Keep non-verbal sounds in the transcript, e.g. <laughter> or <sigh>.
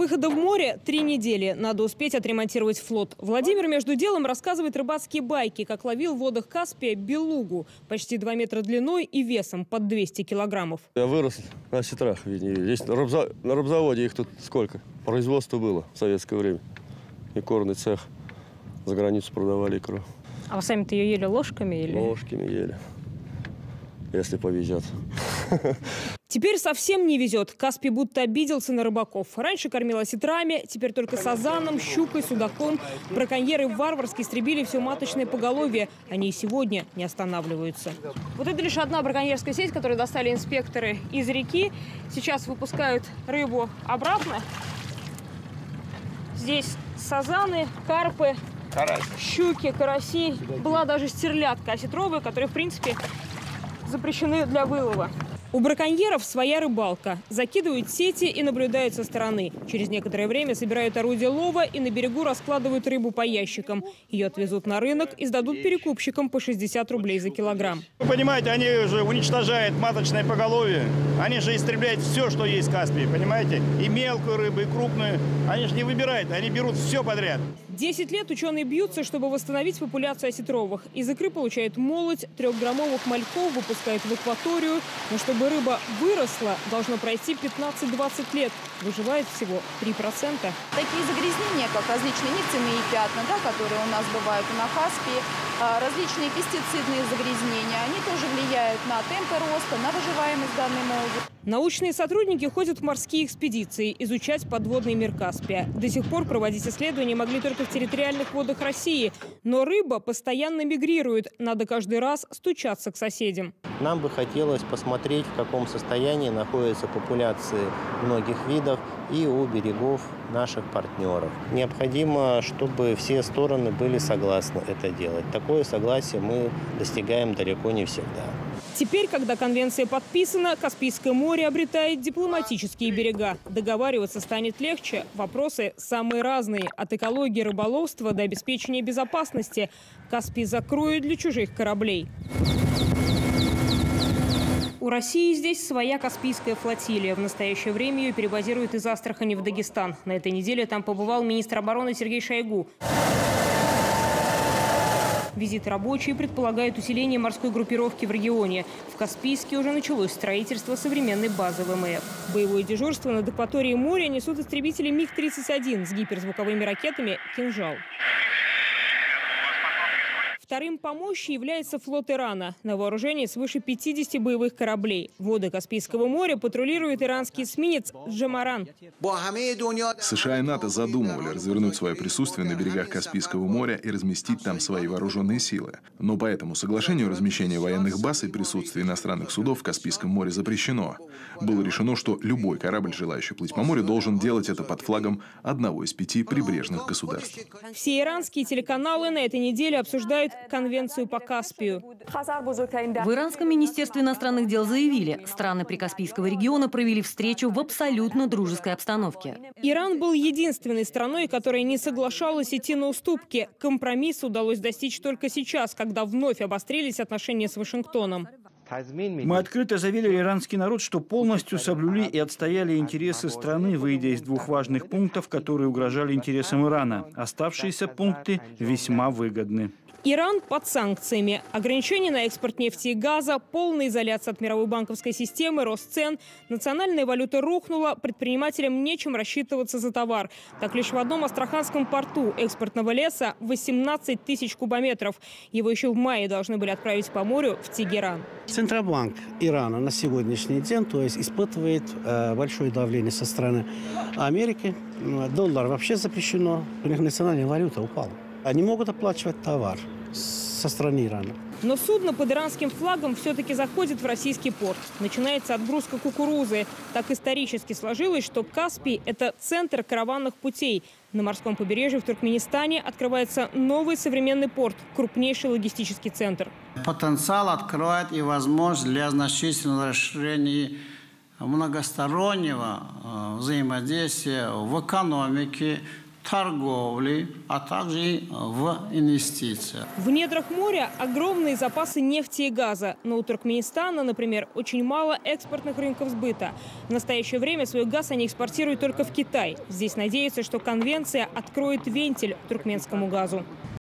Выхода в море – три недели. Надо успеть отремонтировать флот. Владимир между делом рассказывает рыбацкие байки, как ловил в водах Каспия белугу. Почти 2 метра длиной и весом под 200 килограммов. Я вырос на сетрах. Здесь на, рыбза... на рыбзаводе их тут сколько? Производство было в советское время. И корный цех. За границу продавали икру. А вы сами-то ее ели ложками? Или? Ложками ели. Если повезет. <laughs> Теперь совсем не везет. Каспий будто обиделся на рыбаков. Раньше кормил осетрами, теперь только сазаном, щукой, судаком. Браконьеры варварски истребили все маточное поголовье. Они и сегодня не останавливаются. Вот это лишь одна браконьерская сеть, которую достали инспекторы из реки. Сейчас выпускают рыбу обратно. Здесь сазаны, карпы, Карась. щуки, караси. Была даже стерлядка осетровая, которая, в принципе, запрещены для вылова. У браконьеров своя рыбалка. Закидывают сети и наблюдают со стороны. Через некоторое время собирают орудие лова и на берегу раскладывают рыбу по ящикам. Ее отвезут на рынок и сдадут перекупщикам по 60 рублей за килограмм. Вы понимаете, они же уничтожают маточное поголовье. Они же истребляют все, что есть в Каспии, понимаете? И мелкую рыбу, и крупную. Они же не выбирают, они берут все подряд. Десять лет ученые бьются, чтобы восстановить популяцию осетровых. Из икры получают молоть, трехграммовых мальков выпускают в акваторию. Но чтобы рыба выросла, должно пройти 15-20 лет. Выживает всего 3%. Такие загрязнения, как различные нефтяные пятна, да, которые у нас бывают на Каспии, а, различные пестицидные загрязнения, они тоже влияют на темпы роста, на выживаемость данной молоди. Научные сотрудники ходят в морские экспедиции, изучать подводный мир Каспия. До сих пор проводить исследования могли только в территориальных водах России. Но рыба постоянно мигрирует. Надо каждый раз стучаться к соседям. Нам бы хотелось посмотреть, в каком состоянии находятся популяции многих видов и у берегов наших партнеров. Необходимо, чтобы все стороны были согласны это делать. Такое согласие мы достигаем далеко не всегда. Теперь, когда конвенция подписана, Каспийское море обретает дипломатические берега. Договариваться станет легче. Вопросы самые разные. От экологии рыболовства до обеспечения безопасности. Каспий закроют для чужих кораблей. У России здесь своя Каспийская флотилия. В настоящее время ее перебазируют из Астрахани в Дагестан. На этой неделе там побывал министр обороны Сергей Шойгу. Визит рабочие предполагает усиление морской группировки в регионе. В Каспийске уже началось строительство современной базы ВМФ. Боевое дежурство над акваторией моря несут истребители МиГ-31 с гиперзвуковыми ракетами «Кинжал». Вторым по мощи является флот Ирана. На вооружении свыше 50 боевых кораблей. Воды Каспийского моря патрулирует иранский эсминец «Джамаран». США и НАТО задумывали развернуть свое присутствие на берегах Каспийского моря и разместить там свои вооруженные силы. Но по этому соглашению размещение военных баз и присутствие иностранных судов в Каспийском море запрещено. Было решено, что любой корабль, желающий плыть по морю, должен делать это под флагом одного из пяти прибрежных государств. Все иранские телеканалы на этой неделе обсуждают конвенцию по Каспию. В Иранском министерстве иностранных дел заявили, страны Прикаспийского региона провели встречу в абсолютно дружеской обстановке. Иран был единственной страной, которая не соглашалась идти на уступки. Компромисс удалось достичь только сейчас, когда вновь обострились отношения с Вашингтоном. Мы открыто заверили иранский народ, что полностью соблюли и отстояли интересы страны, выйдя из двух важных пунктов, которые угрожали интересам Ирана. Оставшиеся пункты весьма выгодны. Иран под санкциями. Ограничения на экспорт нефти и газа, полная изоляция от мировой банковской системы, рост цен. Национальная валюта рухнула, предпринимателям нечем рассчитываться за товар. Так лишь в одном астраханском порту экспортного леса 18 тысяч кубометров. Его еще в мае должны были отправить по морю в Тегеран. Центробанк Ирана на сегодняшний день то есть, испытывает э, большое давление со стороны Америки. Доллар вообще запрещено, у них национальная валюта упала. Они могут оплачивать товар со стороны Ирана. Но судно под иранским флагом все-таки заходит в российский порт. Начинается отгрузка кукурузы. Так исторически сложилось, что Каспий – это центр караванных путей. На морском побережье в Туркменистане открывается новый современный порт, крупнейший логистический центр. Потенциал откроет и возможность для значительного расширения многостороннего э, взаимодействия в экономике, торговли, а также и в инвестициях. В недрах моря огромные запасы нефти и газа. Но у Туркменистана, например, очень мало экспортных рынков сбыта. В настоящее время свой газ они экспортируют только в Китай. Здесь надеются, что конвенция откроет вентиль туркменскому газу.